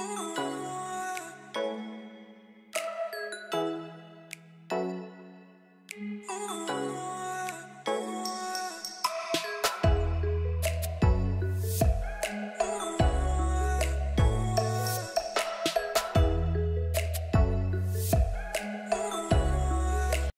Mm-hmm.